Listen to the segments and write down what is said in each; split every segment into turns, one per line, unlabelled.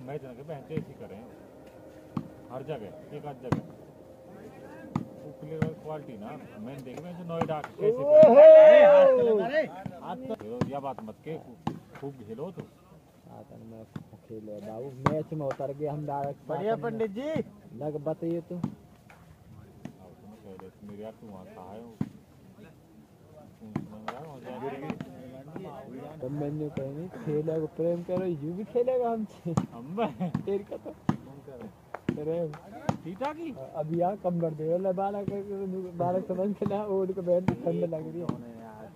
Match लगे बहते ऐसी करें हर जगह एक आध जगह क्वालिटी ना मैंने देखा मैं नोएडा कैसे खेलो या बात मत के खूब खेलो तो
खेले बाबू मैच में उतर गए हम डायरेक्ट
बढ़िया पंडित जी
लग बताइए तो
रहे यार तू वहाँ कहा है तू सुना यार वहाँ जाके
तो मैंने कहीं नहीं खेले को प्रेम करो यू भी खेलेगा हमसे।
हम
तेरी का तो प्रेम।
सीता की?
अब यहाँ कम कर दे वाला बालक बालक समझ के ना ओढ़ के बैठ ठंड लग रही है।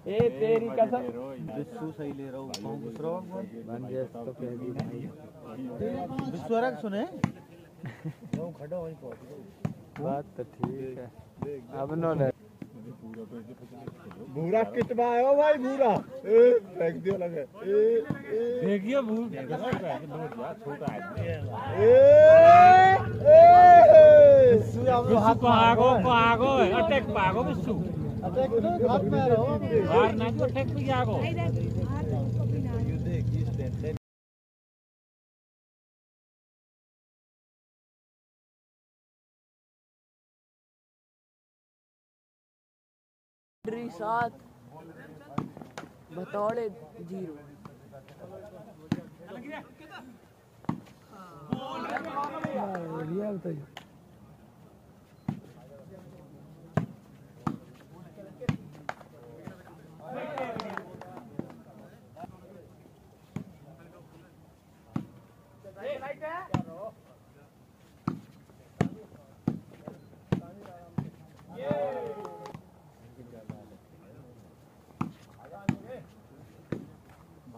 ए तेरी कसम।
विश्व सही ले रहा हूँ कहूँ दूसरा
बन जाए तो कह दी नहीं।
विश्वरक सुने?
बात तो ठीक है। अब नो ले
पूरा तो ऐसे पता नहीं खेलो
भूरा कितना आयो भाई भूरा ए फेंक दियो लगे ए ए
देखिए भूल कैसा है नोट यार छोटा है
ए ए सुया
बिस्सू पागो पागो अटैक पागो बिस्सू
अटैक तो हाथ में रहो
बाहर ना तो अटैक पे जागो
ड्री सात बतौड़े ज़ीरो।
बढ़िया बताइए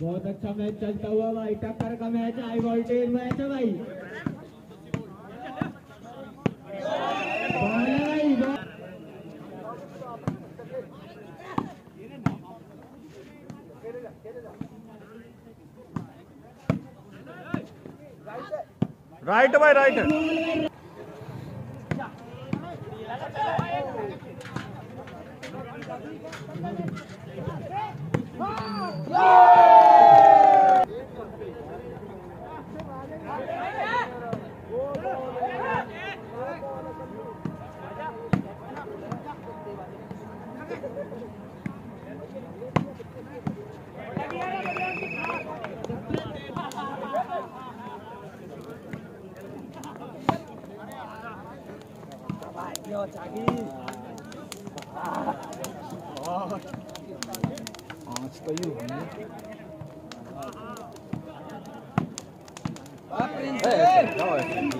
बहुत
अच्छा मैच चलता हुआ भाई टक्कर का मैच हाई वोल्टेज मैच है भाई।
Right by right.
आज तो यूँ है
ए, जाओ ऐसे।